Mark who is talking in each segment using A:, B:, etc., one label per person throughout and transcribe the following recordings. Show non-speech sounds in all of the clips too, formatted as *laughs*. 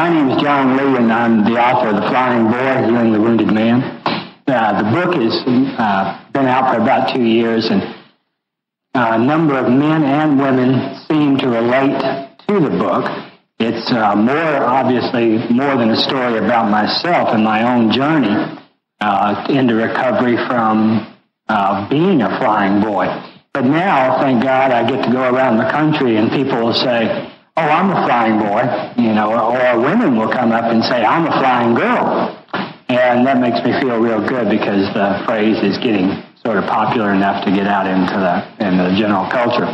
A: my name is John Lee, and I'm the author of The Flying Boy, Healing the Wounded Man. Uh, the book has uh, been out for about two years, and uh, a number of men and women seem to relate to the book. It's uh, more, obviously, more than a story about myself and my own journey uh, into recovery from uh, being a flying boy. But now, thank God, I get to go around the country and people will say, oh, I'm a flying boy, you know, or women will come up and say, I'm a flying girl. And that makes me feel real good because the phrase is getting sort of popular enough to get out into the, in the general culture.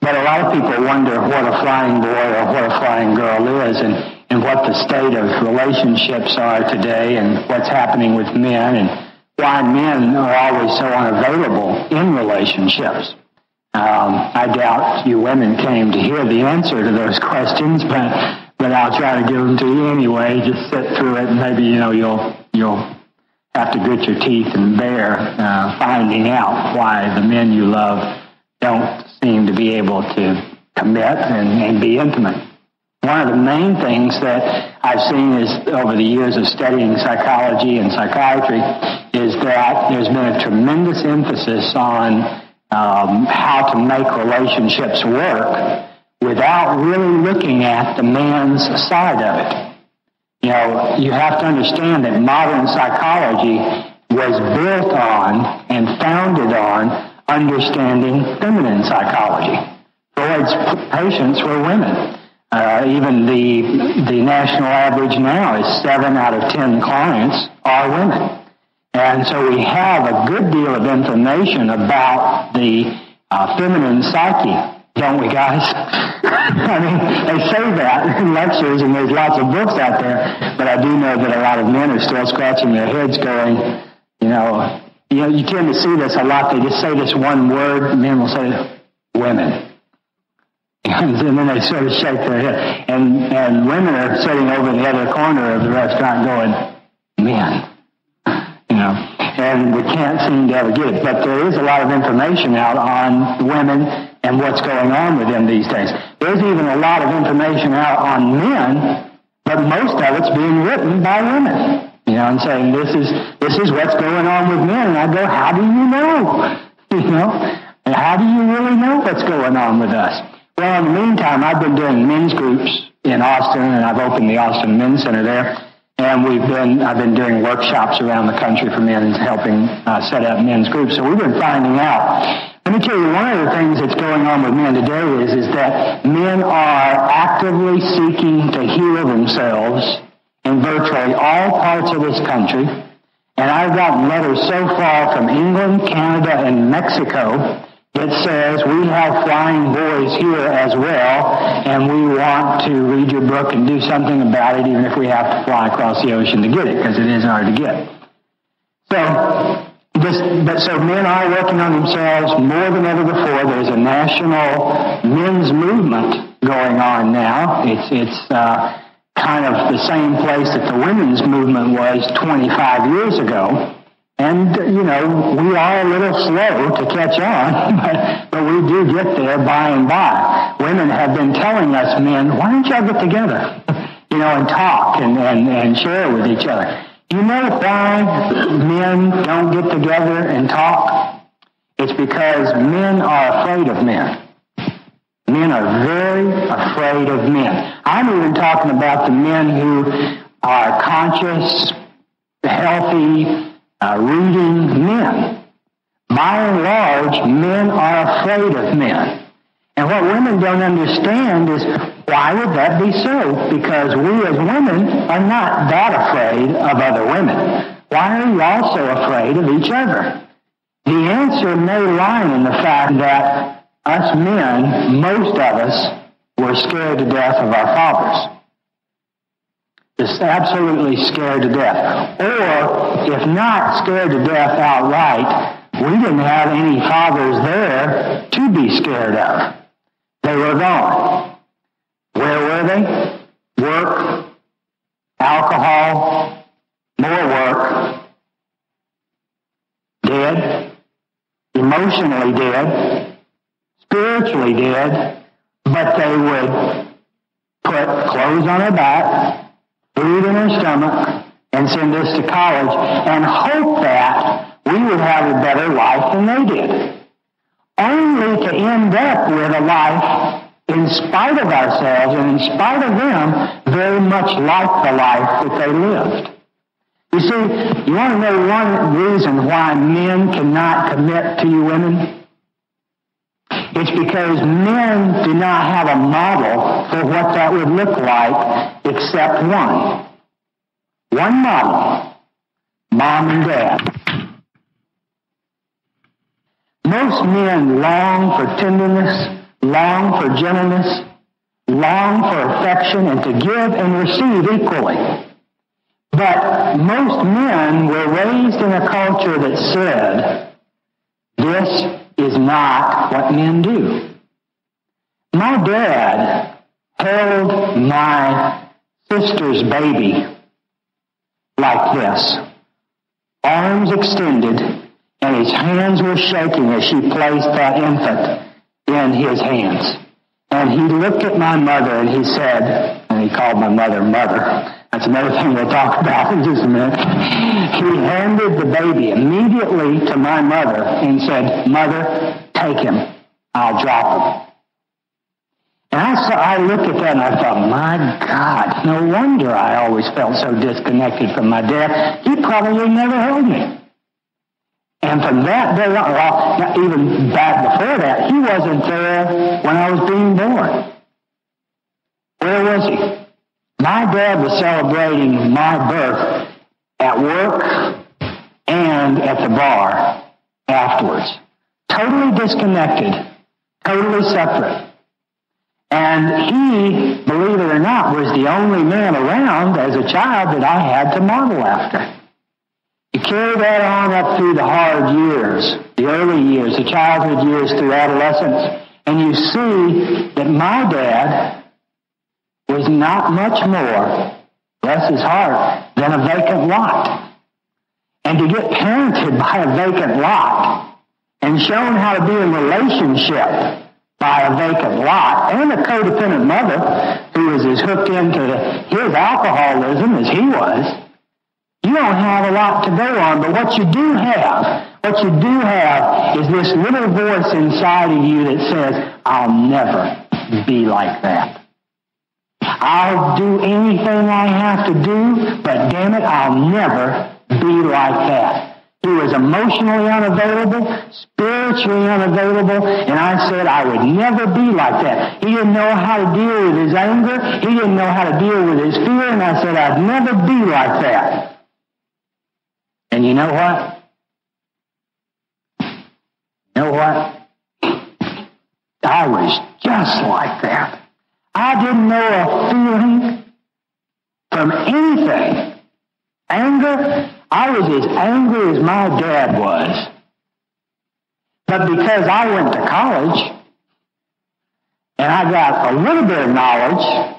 A: But a lot of people wonder what a flying boy or what a flying girl is and, and what the state of relationships are today and what's happening with men and why men are always so unavailable in relationships. Um, I doubt you women came to hear the answer to those questions, but but I'll try to give them to you anyway. Just sit through it, and maybe you know you'll you'll have to grit your teeth and bear uh, finding out why the men you love don't seem to be able to commit and, and be intimate. One of the main things that I've seen is over the years of studying psychology and psychiatry is that there's been a tremendous emphasis on um, how to make relationships work without really looking at the man's side of it. You know, you have to understand that modern psychology was built on and founded on understanding feminine psychology. Freud's patients were women. Uh, even the the national average now is seven out of ten clients are women. And so we have a good deal of information about the uh, feminine psyche, don't we, guys? *laughs* I mean, they say that in lectures, and there's lots of books out there, but I do know that a lot of men are still scratching their heads going, you know, you know, you tend to see this a lot. They just say this one word, and men will say, women. *laughs* And then they sort of shake their head. And, and women are sitting over in the other corner of the restaurant going, men you know, and we can't seem to ever get it. But there is a lot of information out on women and what's going on with them these days. There's even a lot of information out on men, but most of it's being written by women. You know, and saying this is this is what's going on with men. And I go, how do you know? *laughs* You know, and how do you really know what's going on with us? Well, in the meantime, I've been doing men's groups in Austin, and I've opened the Austin Men's Center there. And we've been, I've been doing workshops around the country for men, helping uh, set up men's groups. So we've been finding out. Let me tell you, one of the things that's going on with men today is, is that men are actively seeking to heal themselves in virtually all parts of this country. And I've gotten letters so far from England, Canada, and Mexico it says we have flying boys here as well, and we want to read your book and do something about it, even if we have to fly across the ocean to get it, because it is hard to get. So, this, but so men are working on themselves more than ever before. There's a national men's movement going on now. It's it's uh, kind of the same place that the women's movement was 25 years ago. And, you know, we are a little slow to catch on, *laughs* but, we do get there by and by. Women have been telling us men, why don't y'all get together? *laughs* you know, and talk and, and, and share with each other. You know why men don't get together and talk? It's because men are afraid of men. Men are very afraid of men. I'm even talking about the men who are conscious, healthy, uh, reading men. By and large, men are afraid of men. And what women don't understand is why would that be so? Because we as women are not that afraid of other women. Why are we also afraid of each other? The answer may lie in the fact that us men, most of us, were scared to death of our fathers is absolutely scared to death. Or, if not scared to death outright, we didn't have any fathers there to be scared of. They were gone. Where were they? Work, alcohol, more work, dead, emotionally dead, spiritually dead, but they would put clothes on their back, food in her stomach, and send us to college and hope that we would have a better life than they did. Only to end up with a life in spite of ourselves and in spite of them, very much like the life that they lived. You see, you want to know one reason why men cannot commit to you women? It's because men do not have a model for what that would look like except one. One model. Mom and dad. Most men long for tenderness, long for gentleness, long for affection, and to give and receive equally. But most men were raised in a culture that said, this is not what men do. My dad held my sister's baby like this, arms extended, and his hands were shaking as she placed that infant in his hands. And he looked at my mother and he said, and he called my mother mother. That's another thing we'll talk about in just a minute. He handed the baby immediately to my mother and said, Mother, take him. I'll drop him. And I, saw, I looked at that and I thought, my God, no wonder I always felt so disconnected from my dad. He probably never held me. And from that day on, well, even back before that, he wasn't there when I was being born. Where was he? My dad was celebrating my birth at work and at the bar afterwards. Totally disconnected, totally separate. And he, believe it or not, was the only man around as a child that I had to model after. You carry that on up through the hard years, the early years, the childhood years through adolescence, and you see that my dad was not much more, bless his heart, than a vacant lot. And to get parented by a vacant lot and shown how to be in relationship by a vacant lot and a codependent mother who was as hooked into his alcoholism as he was, you don't have a lot to go on, but what you do have, what you do have is this little voice inside of you that says, I'll never be like that. I'll do anything I have to do, but damn it, I'll never be like that. He was emotionally unavailable, spiritually unavailable, and I said I would never be like that. He didn't know how to deal with his anger. He didn't know how to deal with his fear, and I said I'd never be like that. And you know what? You know what? I was just like that. I didn't know a feeling from anything. Anger, I was as angry as my dad was. But because I went to college and I got a little bit of knowledge,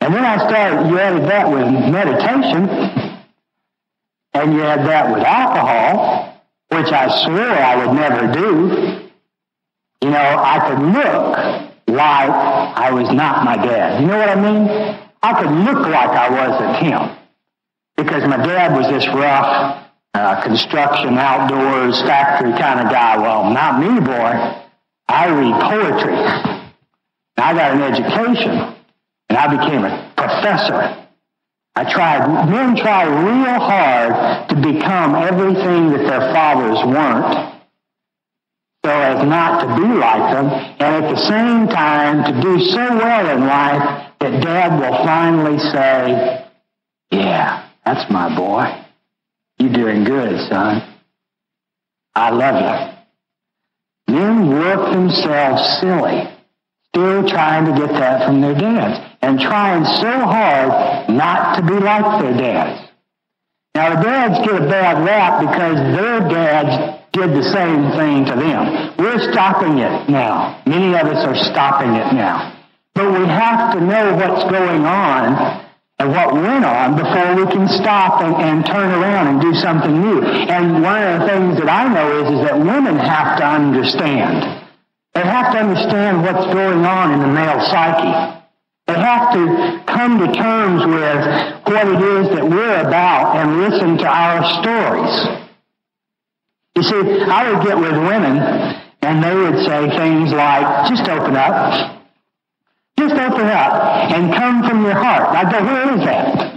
A: and then I started, you added that with meditation, and you add that with alcohol, which I swore I would never do, you know, I could look like I was not my dad. You know what I mean? I could look like I wasn't him because my dad was this rough uh, construction, outdoors, factory kind of guy. Well, not me, boy. I read poetry. I got an education, and I became a professor. I tried, men try real hard to become everything that their fathers weren't so as not to be like them, and at the same time to do so well in life that dad will finally say, yeah, that's my boy. You're doing good, son. I love you. Men work themselves silly, still trying to get that from their dads, and trying so hard not to be like their dads. Now, the dads get a bad rap because their dads did the same thing to them. We're stopping it now. Many of us are stopping it now. But we have to know what's going on and what went on before we can stop and, and turn around and do something new. And one of the things that I know is, is that women have to understand. They have to understand what's going on in the male psyche. They have to come to terms with what it is that we're about and listen to our stories. You see, I would get with women and they would say things like, just open up. Just open up and come from your heart. I go, where is that?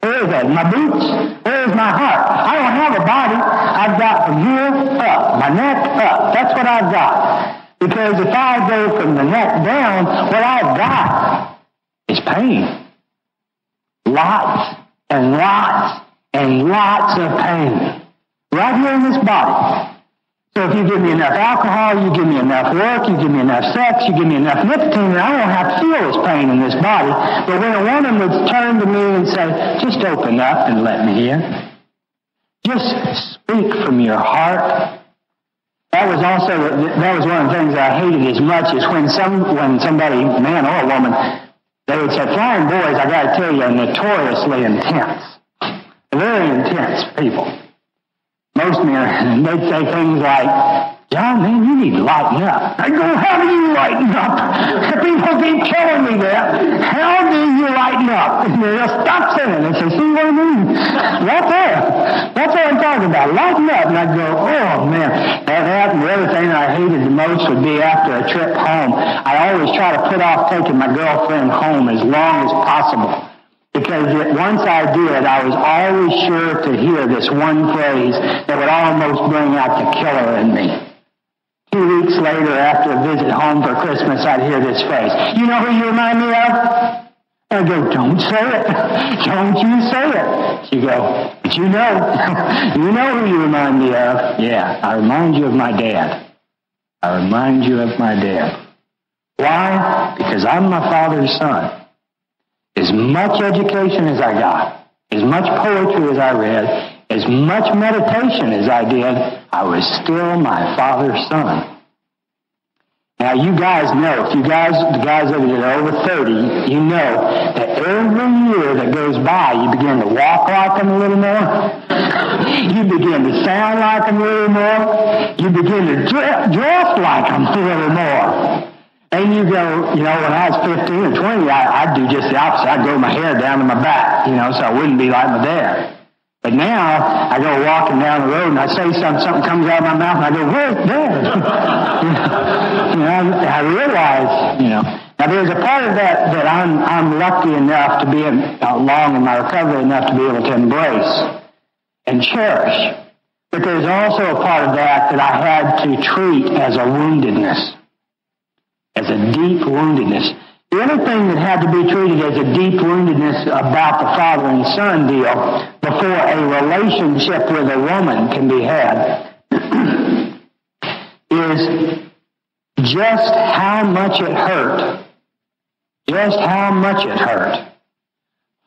A: Where is that? My boots? Where is my heart? I don't have a body. I've got from here up, my neck up. That's what I've got. Because if I go from the neck down, what I've got is pain. Lots and lots and lots of pain. Right here in this body. So if you give me enough alcohol, you give me enough work, you give me enough sex, you give me enough nicotine, I won't have to feel this pain in this body. But when a woman would turn to me and say, just open up and let me in. Just speak from your heart. That was also that was one of the things I hated as much as when some when somebody, man or a woman, they would say, "Flying boys, I got to tell you, are notoriously intense, very intense people." Most men, they'd say things like, John, man, you need to lighten up. I go, how do you lighten up? People keep telling me that. How do you lighten up? And they'll stop saying it. They say, see what I mean? Right there. That's what I'm talking about. Lighten up. And I go, oh, man. That happened. The other thing I hated the most would be after a trip home. I always try to put off taking my girlfriend home as long as possible. Because once I did, I was always sure to hear this one phrase that would almost bring out the killer in me. Two weeks later, after a visit home for Christmas, I'd hear this phrase. You know who you remind me of? I go, don't say it. *laughs* Don't you say it. She go, but you know. *laughs* you know who you remind me of. Yeah, I remind you of my dad. I remind you of my dad. Why? Because I'm my father's son. As much education as I got, as much poetry as I read, as much meditation as I did, I was still my father's son. Now, you guys know, if you guys, the guys that are over 30, you know that every year that goes by, you begin to walk like them a little more. you begin to sound like them a little more. You begin to dress like them a little more. And you go, you know, when I was 15 or 20, I, I'd do just the opposite. I'd grow my hair down to my back, you know, so I wouldn't be like my dad. But now I go walking down the road and I say something, something comes out of my mouth and I go, where's Dad? *laughs* you know, I realize, you know. Now there's a part of that that I'm I'm lucky enough to be in, uh, long in my recovery enough to be able to embrace and cherish. But there's also a part of that that I had to treat as a woundedness, as a deep woundedness. The other thing that had to be treated as a deep woundedness about the father and son deal before a relationship with a woman can be had *clears throat* is just how much it hurt, just how much it hurt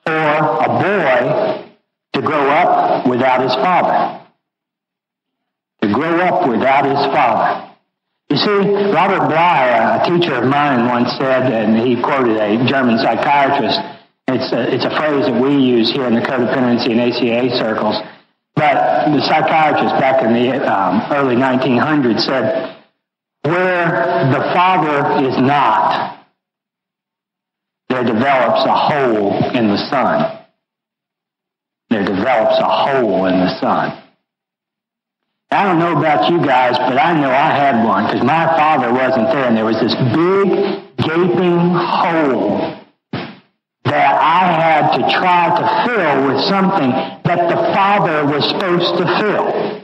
A: for a boy to grow up without his father. To grow up without his father. You see, Robert Bly, a teacher of mine, once said, and he quoted a German psychiatrist, it's a, it's a phrase that we use here in the codependency and ACA circles, but the psychiatrist back in the um, early 1900s said, where the father is not, there develops a hole in the son. There develops a hole in the son. I don't know about you guys, but I know I had one because my father wasn't there, and there was this big gaping hole that I had to try to fill with something that the father was supposed to fill.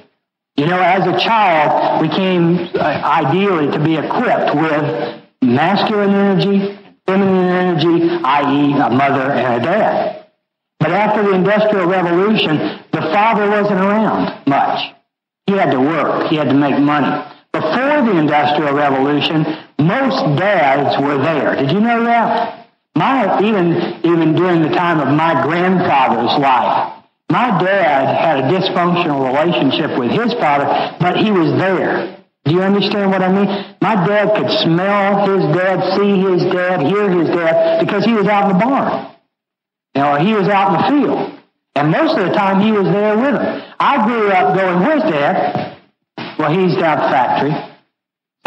A: You know, as a child, we came uh, ideally to be equipped with masculine energy, feminine energy, i.e., a mother and a dad. But after the Industrial Revolution, the father wasn't around much. He had to work. He had to make money. Before the Industrial Revolution, most dads were there. Did you know that? My, even, even during the time of my grandfather's life, my dad had a dysfunctional relationship with his father, but he was there. Do you understand what I mean? My dad could smell his dad, see his dad, hear his dad, because he was out in the barn. Know, he was out in the field. And most of the time he was there with him. I grew up going, where's dad? Well, he's down at the factory.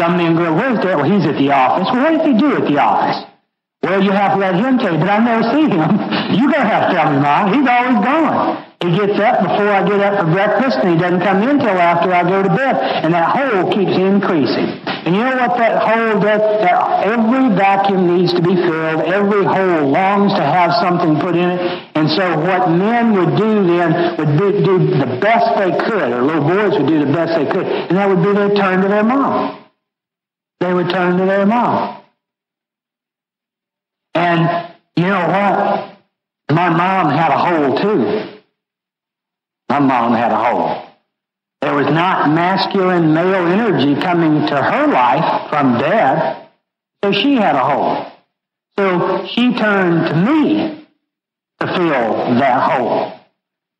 A: Some men go, where's dad? Well, he's at the office. Well, what does he do at the office? Well, you have to let him tell you, but I never see him. You're going to have to tell me, Mom. He's always gone. He gets up before I get up for breakfast, and he doesn't come in until after I go to bed. And that hole keeps increasing. And you know what that hole does? That every vacuum needs to be filled. Every hole longs to have something put in it. And so what men would do then would do, do the best they could, or little boys would do the best they could, and that would be they turn to their mom. They would turn to their mom. And you know what? My mom had a hole too. My mom had a hole. There was not masculine male energy coming to her life from dad, so she had a hole. So she turned to me to fill that hole,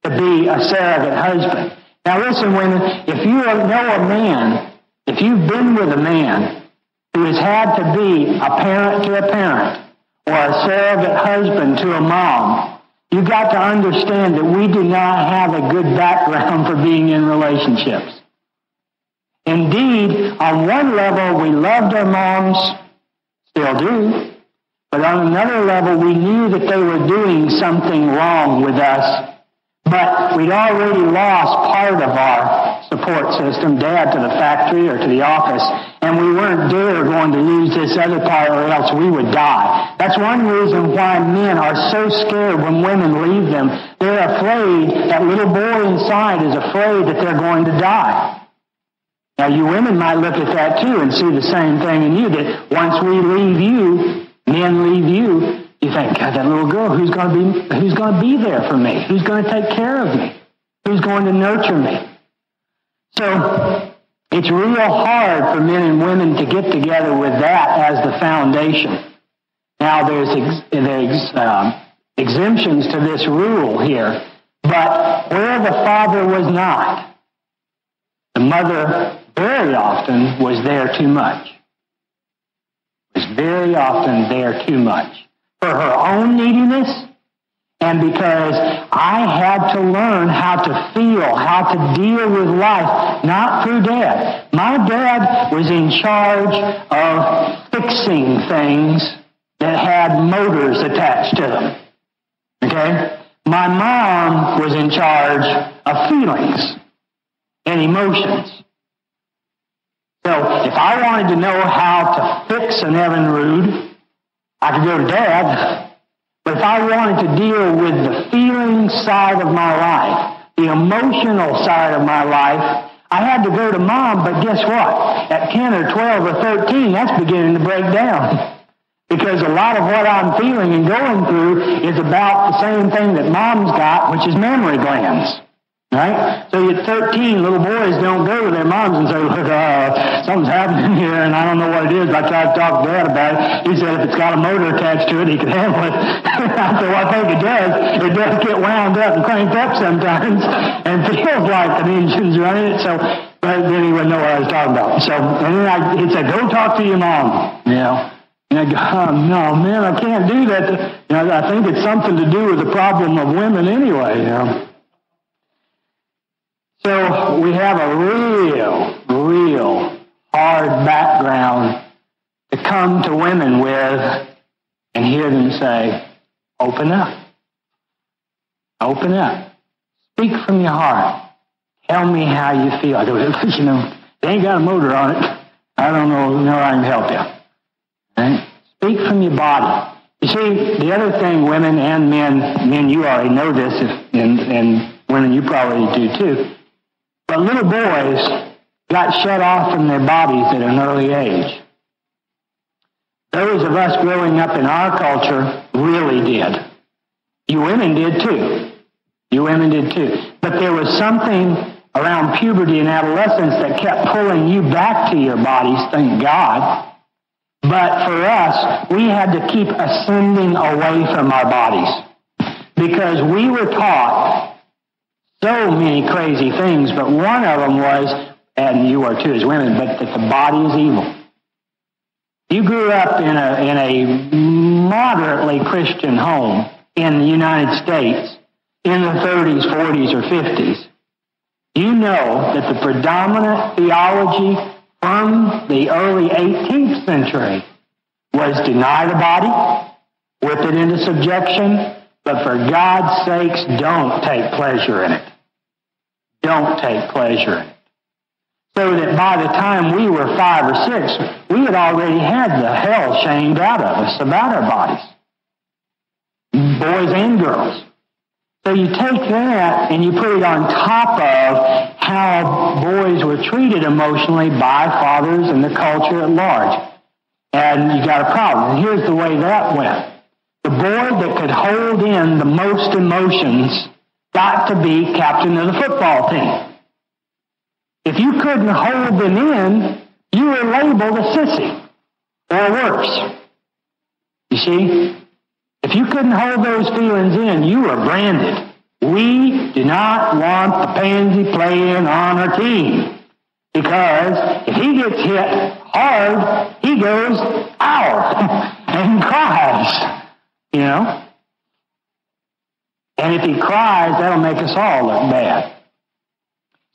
A: to be a surrogate husband. Now listen, women, if you know a man, if you've been with a man who has had to be a parent to a parent, or a surrogate husband to a mom, you got to understand that we do not have a good background for being in relationships. Indeed, on one level, we loved our moms, still do, but on another level, we knew that they were doing something wrong with us but we'd already lost part of our support system, dad to the factory or to the office, and we weren't dare going to lose this other part or else we would die. That's one reason why men are so scared when women leave them. They're afraid, that little boy inside is afraid that they're going to die. Now you women might look at that too and see the same thing in you, that once we leave you, men leave you, you think, God, that little girl, who's going to be, who's going to be there for me? Who's going to take care of me? Who's going to nurture me? So it's real hard for men and women to get together with that as the foundation. Now there's, ex, there's um, exemptions to this rule here, but where the father was not, the mother very often was there too much. Was very often there too much for her own neediness and because I had to learn how to feel, how to deal with life, not through dad. My dad was in charge of fixing things that had motors attached to them. Okay? My mom was in charge of feelings and emotions. So if I wanted to know how to fix an Evinrude, I could go to dad, but if I wanted to deal with the feeling side of my life, the emotional side of my life, I had to go to mom, but guess what? At 10 or 12 or 13, that's beginning to break down. Because a lot of what I'm feeling and going through is about the same thing that mom's got, which is mammary glands. Right? So at 13, little boys don't go to their moms and say, look, uh, something's happening here and I don't know what it is. I tried to talk to dad about it. He said if it's got a motor attached to it, he can handle it. *laughs* I said, well, I think it does. It does get wound up and cranked up sometimes *laughs* and feels like an engine's running it. So, but then he wouldn't know what I was talking about. So, and then I, he said, go talk to your mom, you know. And I go, oh, no, man, I can't do that. You know, I think it's something to do with the problem of women anyway, you know. So we have a real, real hard background to come to women with and hear them say, open up. Open up. Speak from your heart. Tell me how you feel. I go, *laughs* you know, they ain't got a motor on it. I don't know, know I can help you. Right? Speak from your body. You see, the other thing, women and men, men, you already know this, if, and, and women, you probably do too but little boys got shut off from their bodies at an early age. Those of us growing up in our culture really did. You women did too. You women did too. But there was something around puberty and adolescence that kept pulling you back to your bodies, thank God. But for us, we had to keep ascending away from our bodies because we were taught so many crazy things, but one of them was, and you are too as women, but that the body is evil. You grew up in a, in a moderately Christian home in the United States in the 30s, 40s, or 50s. You know that the predominant theology from the early 18th century was deny the body, whip it into subjection, but for God's sakes, don't take pleasure in it. Don't take pleasure in it. So that by the time we were five or six, we had already had the hell shamed out of us about our bodies. Boys and girls. So you take that and you put it on top of how boys were treated emotionally by fathers and the culture at large. And you got a problem. And here's the way that went. The boy that could hold in the most emotions got to be captain of the football team. If you couldn't hold them in, you were labeled a sissy or worse. You see? If you couldn't hold those feelings in, you were branded. We do not want the pansy playing on our team. Because if he gets hit hard, he goes, out *laughs* and cries. You know? And if he cries, that'll make us all look bad.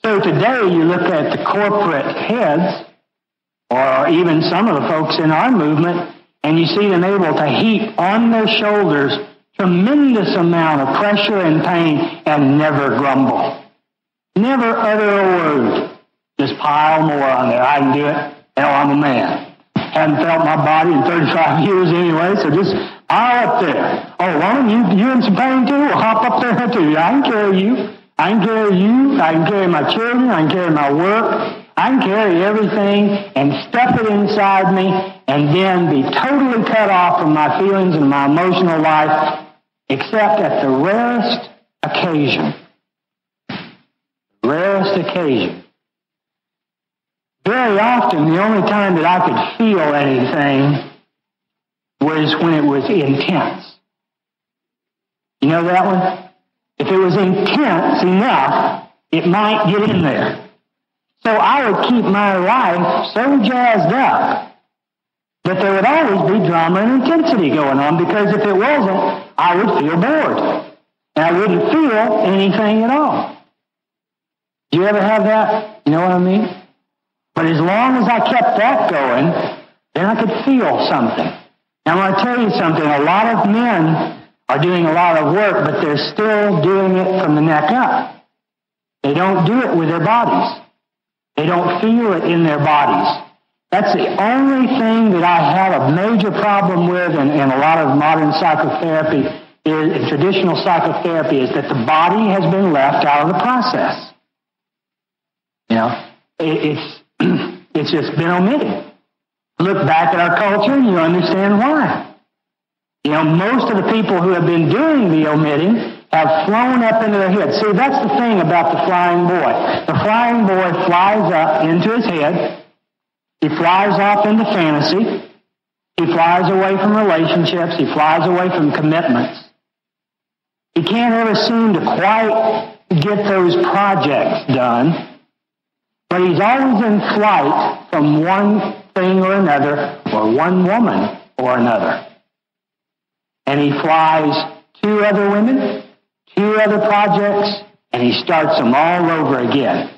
A: So today you look at the corporate heads, or even some of the folks in our movement, and you see them able to heap on their shoulders tremendous amount of pressure and pain and never grumble. Never utter a word. Just pile more on there. I can do it. Hell, I'm a man. Haven't felt my body in 35 *laughs* years anyway, so just pile up there. Oh, woman, you, you in some pain too? Well, hop up there too. I can carry you. I can carry you. I can carry my children. I can carry my work. I can carry everything and stuff it inside me and then be totally cut off from my feelings and my emotional life except at the rarest occasion. Rarest occasion. Very often, the only time that I could feel anything was when it was intense. You know that one? If it was intense enough, it might get in there. So I would keep my life so jazzed up that there would always be drama and intensity going on because if it wasn't, I would feel bored. And I wouldn't feel anything at all. Do you ever have that? You know what I mean? But as long as I kept that going, then I could feel something. Now, I want to tell you something. A lot of men are doing a lot of work, but they're still doing it from the neck up. They don't do it with their bodies. They don't feel it in their bodies. That's the only thing that I have a major problem with in, in a lot of modern psychotherapy, is, traditional psychotherapy, is that the body has been left out of the process. You know, it, it's, *clears throat* it's just been omitted. Look back at our culture and you understand why. You know, most of the people who have been doing the omitting have flown up into their head. See, that's the thing about the flying boy. The flying boy flies up into his head, he flies off into fantasy. He flies away from relationships. He flies away from commitments. He can't ever seem to quite get those projects done. But he's always in flight from one thing or another, or one woman or another. And he flies to other women, to other projects, and he starts them all over again.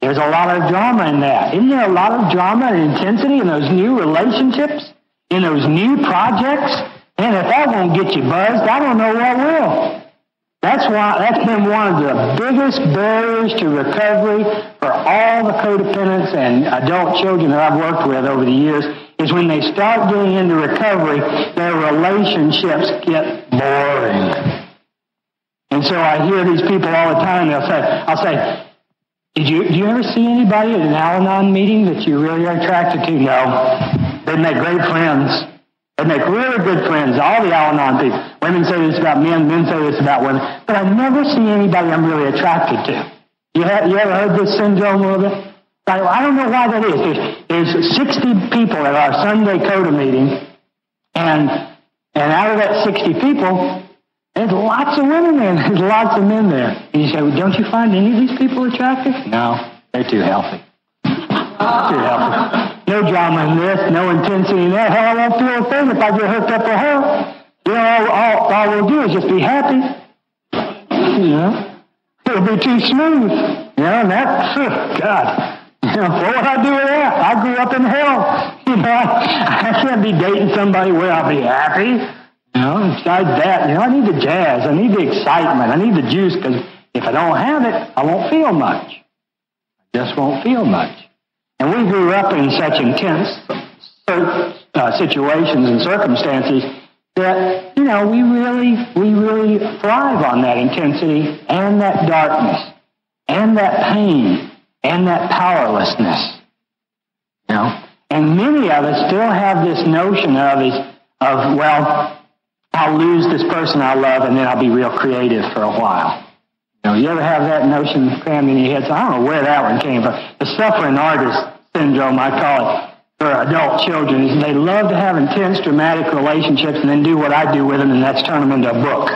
A: There's a lot of drama in that. Isn't there a lot of drama and intensity in those new relationships, in those new projects? And if that won't get you buzzed, I don't know what will. That's why that's been one of the biggest barriers to recovery for all the codependents and adult children that I've worked with over the years is when they start getting into recovery, their relationships get boring. And so I hear these people all the time, they'll say, I'll say, did you, do you ever see anybody at an Al Anon meeting that you really are attracted to? No. They make great friends. They make really good friends. All the Al Anon people. Women say this about men, men say this about women. But I never see anybody I'm really attracted to. You, have, you ever heard this syndrome a little bit? I, I don't know why that is. There's, there's 60 people at our Sunday CODA meeting, and, and out of that 60 people, there's lots of women there. *laughs* There's lots of men there. And you say, well, don't you find any of these people attractive? No, they're too healthy. too healthy. No drama in this, no intensity in that. Hell, I won't feel a thing if I get hooked up with her. You know, all, all, all we'll do is just be happy. You know? It'll be too smooth. You know, and that, oh, God. You know, what would I do with that? I grew up in hell. You know, I, *laughs* I can't be dating somebody where I'll be happy. You know, besides that, you know, I need the jazz, I need the excitement, I need the juice, because if I don't have it, I won't feel much. I just won't feel much. And we grew up in such intense uh, situations and circumstances that, you know, we really, we really thrive on that intensity and that darkness and that pain and that powerlessness. You know? And many of us still have this notion of is of, well, I'll lose this person I love and then I'll be real creative for a while. You know, you ever have that notion crammed in your head? So I don't know where that one came from. The suffering artist syndrome, I call it, for adult children, is they love to have intense, dramatic relationships and then do what I do with them, and that's turn them into a book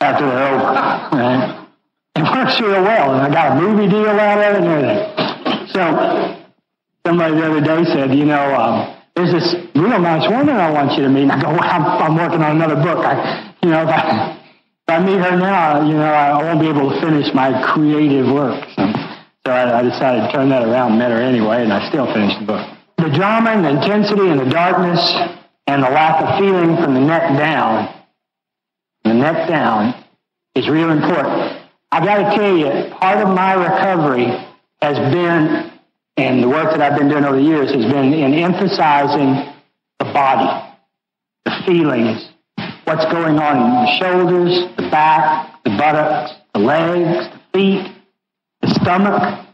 A: after they're over. Right? It works real well, and I got a movie deal out of it and everything. So somebody the other day said, you know, um, there's this real nice woman I want you to meet. And I go, well, I'm, I'm working on another book. I, you know, if I, if I meet her now, you know, I won't be able to finish my creative work. So, I, I decided to turn that around, met her anyway, and I still finished the book. The drama and the intensity and the darkness and the lack of feeling from the neck down, the neck down, is real important. I got to tell you, part of my recovery has been and the work that I've been doing over the years has been in emphasizing the body, the feelings, what's going on in the shoulders, the back, the buttocks, the legs, the feet, the stomach.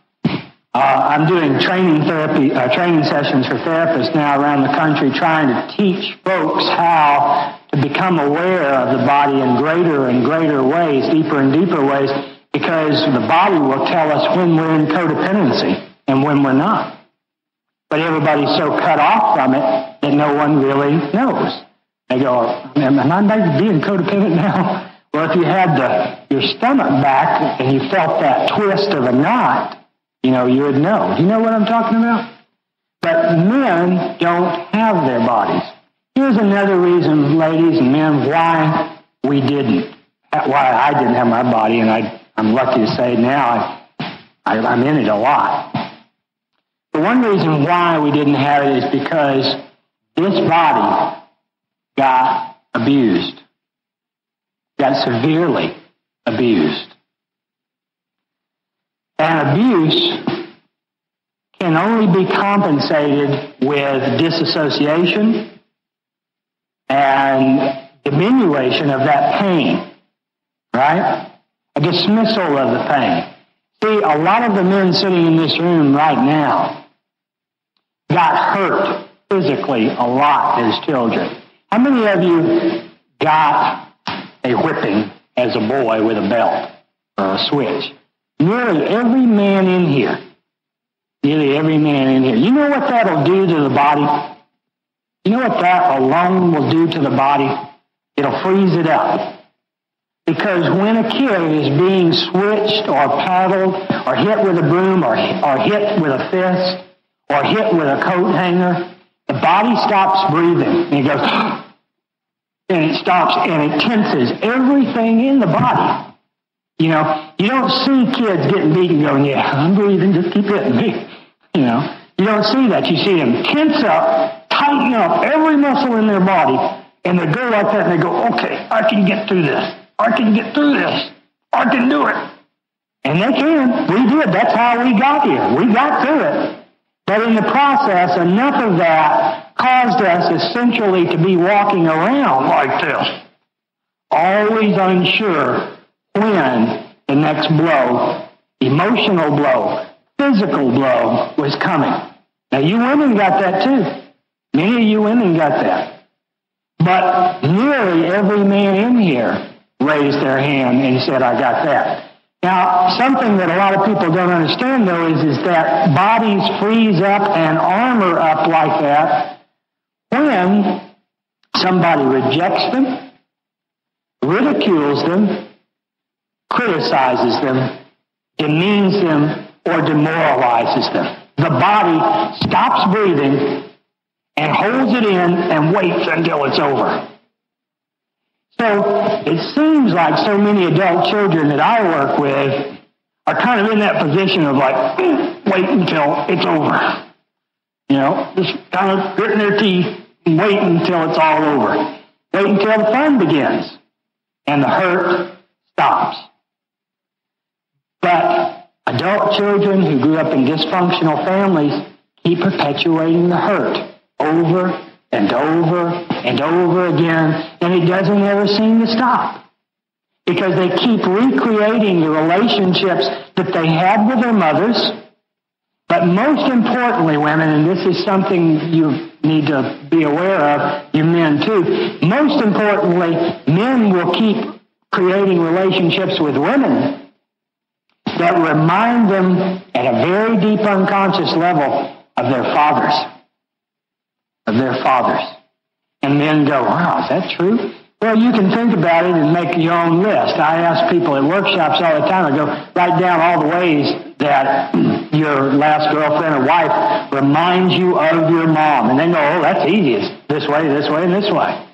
A: Uh, I'm doing training therapy, uh, training sessions for therapists now around the country, trying to teach folks how to become aware of the body in greater and greater ways, deeper and deeper ways, because the body will tell us when we're in codependency and when we're not. But everybody's so cut off from it that no one really knows. They go, am I being codependent now? Well, if you had the, your stomach back and you felt that twist of a knot, you know, you would know. Do you know what I'm talking about? But men don't have their bodies. Here's another reason, ladies and men, why we didn't, why I didn't have my body, and I, I'm lucky to say now I, I, I'm in it a lot. The one reason why we didn't have it is because this body got abused, got severely abused. And abuse can only be compensated with disassociation and diminution of that pain, right? A dismissal of the pain. See, a lot of the men sitting in this room right now got hurt physically a lot as children. How many of you got a whipping as a boy with a belt or a switch? Nearly every man in here. Nearly every man in here. You know what that'll do to the body? You know what that alone will do to the body? It'll freeze it up. Because when a kid is being switched or paddled or hit with a broom or, or hit with a fist, or hit with a coat hanger, body stops breathing and it goes, *gasps* and it stops and it tenses everything in the body. You know, you don't see kids getting beaten going, yeah, I'm breathing, just keep hitting me. *laughs* You know, you don't see that. You see them tense up, tighten up every muscle in their body, and they go like that and they go, okay, I can get through this. I can get through this. I can do it. And they can. We did. That's how we got here. We got through it. But in the process, enough of that caused us essentially to be walking around like this, always unsure when the next blow, emotional blow, physical blow was coming. Now, you women got that too. Many of you women got that. But nearly every man in here raised their hand and said, I got that. Now, something that a lot of people don't understand, though, is, is that bodies freeze up and armor up like that when somebody rejects them, ridicules them, criticizes them, demeans them, or demoralizes them. The body stops breathing and holds it in and waits until it's over. So it seems like so many adult children that I work with are kind of in that position of like, *clears throat* wait until it's over. You know, just kind of gritting their teeth and waiting until it's all over. Wait until the fun begins and the hurt stops. But adult children who grew up in dysfunctional families keep perpetuating the hurt over and over and over again, and it doesn't ever seem to stop. Because they keep recreating the relationships that they had with their mothers. But most importantly, women, and this is something you need to be aware of, you men too, most importantly, men will keep creating relationships with women that remind them at a very deep unconscious level of their fathers. Of their fathers. And men go, wow, is that true? Well, you can think about it and make your own list. I ask people at workshops all the time, I go, write down all the ways that *clears throat* your last girlfriend or wife reminds you of your mom. And they go, oh, that's easy. It's this way, this way, and this way.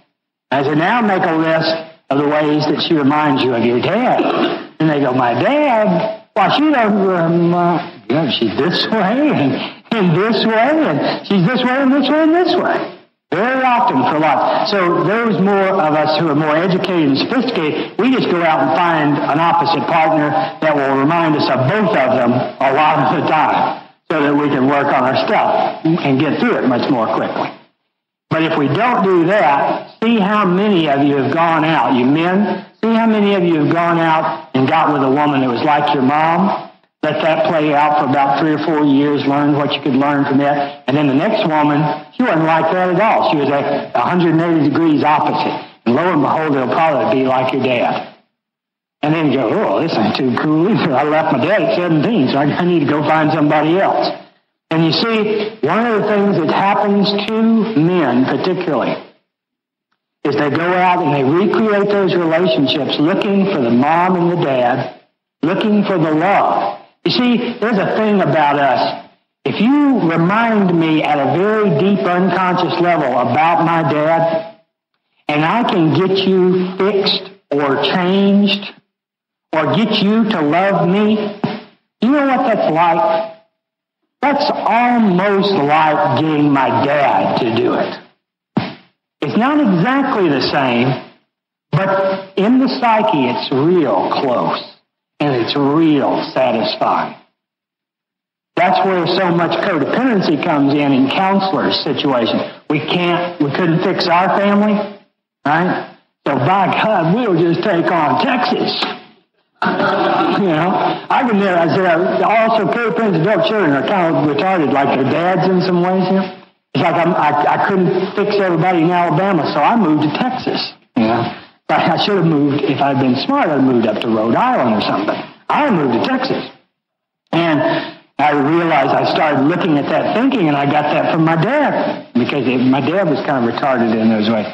A: I said, now make a list of the ways that she reminds you of your dad. And they go, my dad? Well, she doesn't remind, *laughs* you she's this way and this way and she's this way and this way and this way. Very often for life. So those more of us who are more educated and sophisticated, we just go out and find an opposite partner that will remind us of both of them a lot of the time so that we can work on our stuff and get through it much more quickly. But if we don't do that, see how many of you have gone out, you men, see how many of you have gone out and got with a woman that was like your mom, let that play out for about three or four years, learn what you could learn from that. And then the next woman, she wasn't like that at all. She was a 180 degrees opposite. And lo and behold, it'll probably be like your dad. And then you go, oh, this ain't too cool. I left my dad at 17, so I need to go find somebody else. And you see, one of the things that happens to men particularly is they go out and they recreate those relationships looking for the mom and the dad, looking for the love. You see, there's a thing about us. If you remind me at a very deep unconscious level about my dad, and I can get you fixed or changed or get you to love me, you know what that's like? That's almost like getting my dad to do it. It's not exactly the same, but in the psyche, it's real close and it's real satisfying. That's where so much codependency comes in in counselors' situations. We can't, we couldn't fix our family, right? So by God, we'll just take on Texas. *laughs* you know, I can there. I said, also codependent adult children are kind of retarded like their dads in some ways, you know? It's like I'm, I, I couldn't fix everybody in Alabama, so I moved to Texas, you know? I should have moved, if I'd been smart, I'd moved up to Rhode Island or something. I moved to Texas. And I realized I started looking at that thinking, and I got that from my dad, because it, my dad was kind of retarded in those ways.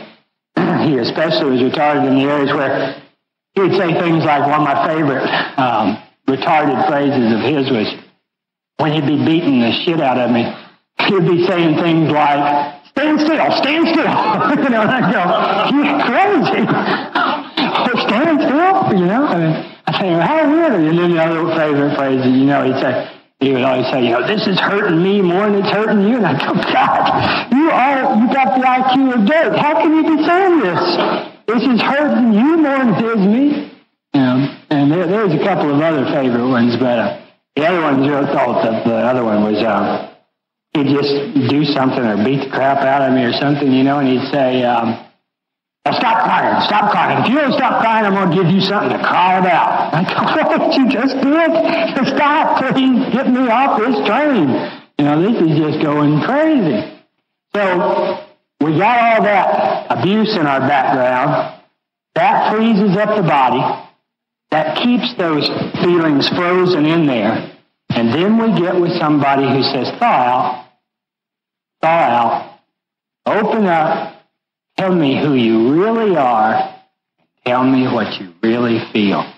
A: *clears throat* he especially was retarded in the areas where he would say things like one of my favorite um, retarded phrases of his was when he'd be beating the shit out of me, he'd be saying things like, stand still, stand still. *laughs* you know, and I go, you're crazy. oh, stand still, you know? I, mean, I say, well, how weird are you? And then the other favorite phrase, you know, he'd say, he would always say, you know, this is hurting me more than it's hurting you. And I go, God, you are, you got the IQ of dirt. How can you be saying this? This is hurting you more than it is me. You and there, there's a couple of other favorite ones, but uh, the other one, Joe thought that the other one was, uh, he'd just do something or beat the crap out of me or something, you know, and he'd say, um, now stop crying, stop crying. If you don't stop crying, I'm going to give you something to cry about. *laughs* Go, what you just did? Stop, please, get me off this train. You know, this is just going crazy. So we got all that abuse in our background. That freezes up the body. That keeps those feelings frozen in there. And then we get with somebody who says, thaw out, thaw out, open up, tell me who you really are, tell me what you really feel.